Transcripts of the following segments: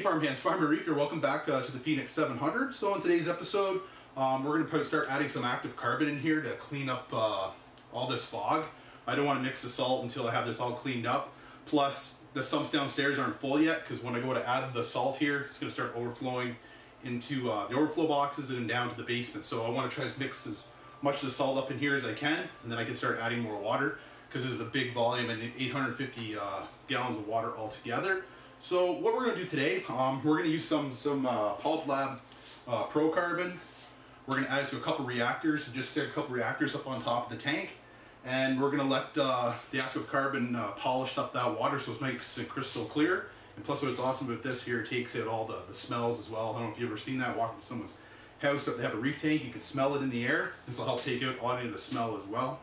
Hey farm hands, Farmer Reef here. Welcome back uh, to the Phoenix 700. So in today's episode, um, we're going to start adding some active carbon in here to clean up uh, all this fog. I don't want to mix the salt until I have this all cleaned up. Plus, the sumps downstairs aren't full yet because when I go to add the salt here, it's going to start overflowing into uh, the overflow boxes and down to the basement. So I want to try to mix as much of the salt up in here as I can, and then I can start adding more water because this is a big volume and 850 uh, gallons of water altogether. So what we're going to do today, um, we're going to use some some uh, Polyp Lab uh, Pro Carbon. We're going to add it to a couple reactors, just stick a couple reactors up on top of the tank. And we're going to let uh, the active carbon uh, polish up that water so it makes it crystal clear. And plus what's awesome about this here, it takes out all the, the smells as well. I don't know if you've ever seen that, walking to someone's house that they have a reef tank, you can smell it in the air. This will help take out all of the smell as well.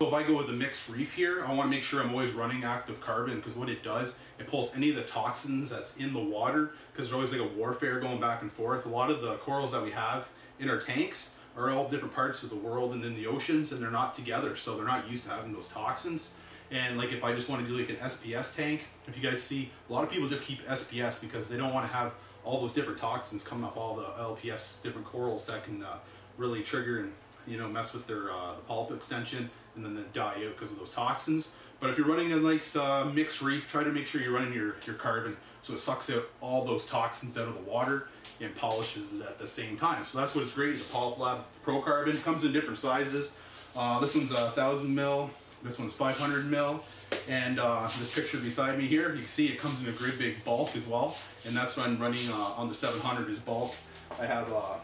So if I go with a mixed reef here, I want to make sure I'm always running active carbon because what it does, it pulls any of the toxins that's in the water because there's always like a warfare going back and forth. A lot of the corals that we have in our tanks are all different parts of the world and in the oceans and they're not together so they're not used to having those toxins. And like if I just want to do like an SPS tank, if you guys see, a lot of people just keep SPS because they don't want to have all those different toxins coming off all the LPS different corals that can uh, really trigger and you know, mess with their uh, the polyp extension and then they die out because of those toxins. But if you're running a nice uh, mixed reef, try to make sure you're running your, your carbon so it sucks out all those toxins out of the water and polishes it at the same time. So that's what it's great, the Polyp Lab Pro Carbon. comes in different sizes. Uh, this one's a 1,000 mil, this one's 500 mil, and uh, this picture beside me here, you can see it comes in a great big bulk as well, and that's what I'm running uh, on the 700 is bulk. I have uh,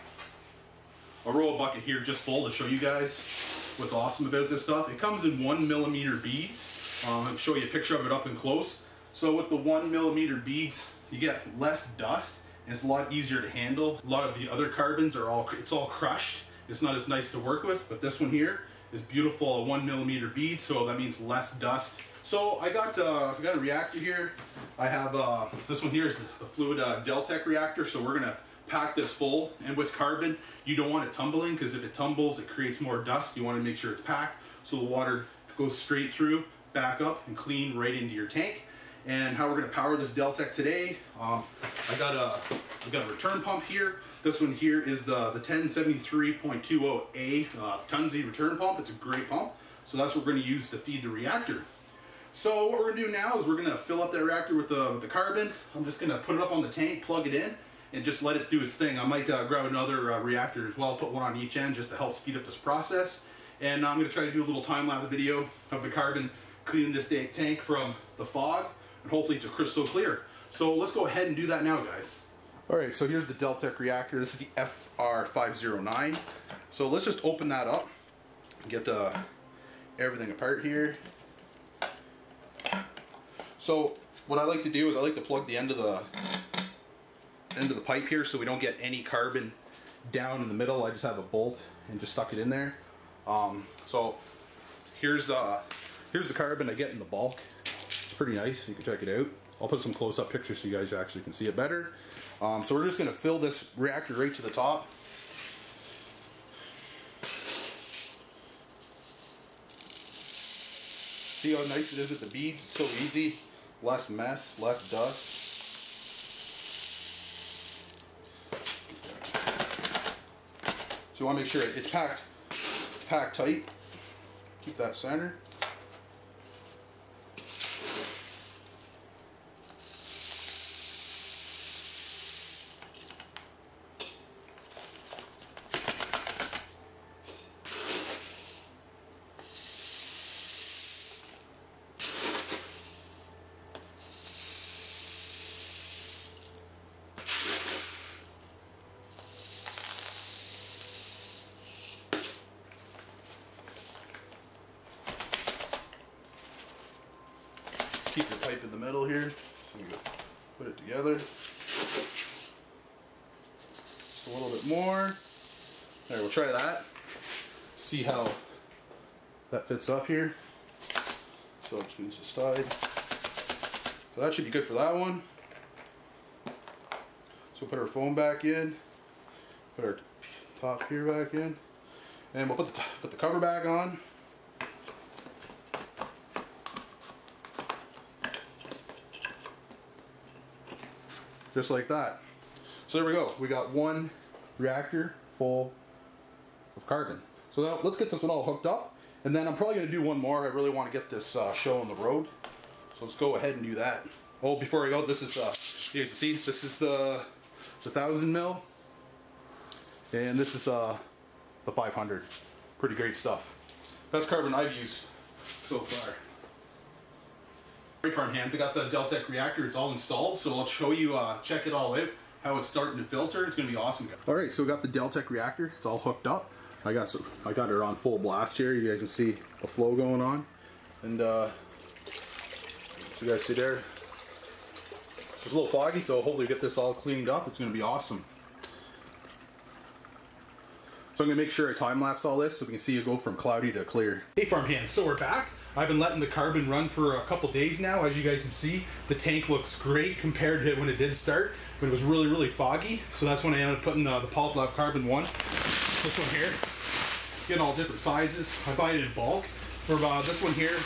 a roll bucket here just full to show you guys what's awesome about this stuff. It comes in one millimeter beads. Um, I'll show you a picture of it up and close. So with the one millimeter beads, you get less dust and it's a lot easier to handle. A lot of the other carbons are all, it's all crushed. It's not as nice to work with, but this one here is beautiful, a one millimeter bead, so that means less dust. So I got uh, I got a reactor here. I have, uh, this one here is the fluid uh, Deltec reactor, so we're gonna pack this full and with carbon you don't want it tumbling because if it tumbles it creates more dust. You want to make sure it's packed so the water goes straight through back up and clean right into your tank. And how we're going to power this Deltec today um, I got a I got a return pump here. This one here is the the 1073.20A uh, return pump. It's a great pump. So that's what we're going to use to feed the reactor. So what we're going to do now is we're going to fill up that reactor with the, with the carbon. I'm just going to put it up on the tank plug it in and just let it do its thing. I might uh, grab another uh, reactor as well, put one on each end just to help speed up this process. And I'm going to try to do a little time-lapse video of the carbon cleaning this tank from the fog, and hopefully it's a crystal clear. So let's go ahead and do that now, guys. All right, so here's the Deltec reactor. This is the FR509. So let's just open that up get everything apart here. So what I like to do is I like to plug the end of the end of the pipe here so we don't get any carbon down in the middle. I just have a bolt and just stuck it in there. Um, so here's the here's the carbon I get in the bulk. It's pretty nice. You can check it out. I'll put some close-up pictures so you guys actually can see it better. Um, so we're just going to fill this reactor right to the top. See how nice it is with the beads? It's so easy. Less mess, less dust. So you want to make sure it's packed, packed tight. Keep that center. Keep the pipe in the middle here. So you put it together. Just a little bit more. There, we'll try that. See how that fits up here. So it just moves aside. So that should be good for that one. So put our foam back in. Put our top here back in. And we'll put the, put the cover back on. Just like that. So there we go. We got one reactor full of carbon. So now let's get this one all hooked up. And then I'm probably going to do one more. I really want to get this uh, show on the road. So let's go ahead and do that. Oh, before I go, this is, uh, you guys see, this is the, the 1000 mil. And this is uh, the 500. Pretty great stuff. Best carbon I've used so far. Farm hands, I got the Deltec reactor, it's all installed, so I'll show you, uh, check it all out, how it's starting to filter, it's gonna be awesome. All right, so we got the Deltec reactor, it's all hooked up. I got so I got it on full blast here, you guys can see the flow going on. And uh, so you guys see there, it's a little foggy, so hopefully get this all cleaned up, it's gonna be awesome. So I'm gonna make sure I time lapse all this so we can see it go from cloudy to clear. Hey farm hands, so we're back. I've been letting the carbon run for a couple days now. As you guys can see, the tank looks great compared to when it did start, when it was really, really foggy. So that's when I ended up putting the, the Polyplab Carbon 1. This one here, getting all different sizes. I buy it in bulk. For uh, this one here,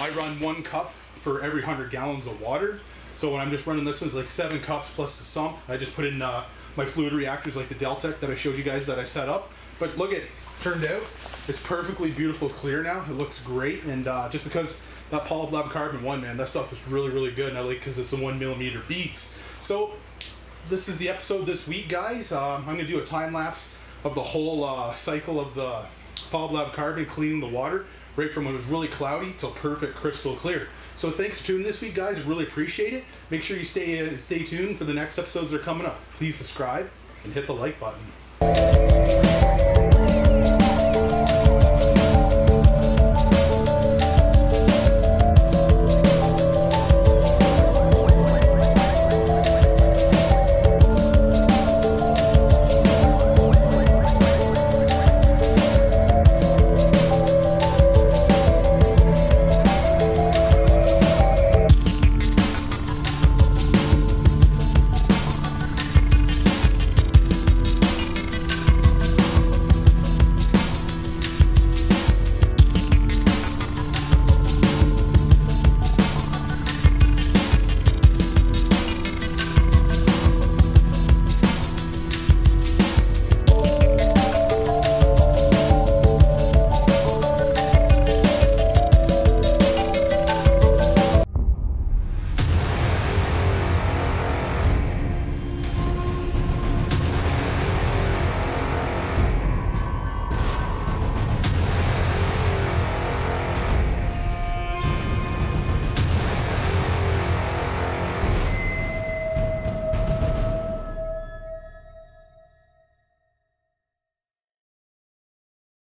I run one cup for every 100 gallons of water. So when I'm just running this one, it's like seven cups plus the sump. I just put in uh, my fluid reactors like the Deltec that I showed you guys that I set up. But look at, turned out, it's perfectly beautiful clear now. It looks great, and uh, just because that Polyplab Carbon 1, man, that stuff is really, really good, and I like because it's a one millimeter beads. So this is the episode this week, guys. Um, I'm gonna do a time lapse of the whole uh, cycle of the Polyplab Carbon cleaning the water, right from when it was really cloudy till perfect crystal clear. So thanks for tuning this week, guys. Really appreciate it. Make sure you stay uh, stay tuned for the next episodes that are coming up. Please subscribe and hit the like button.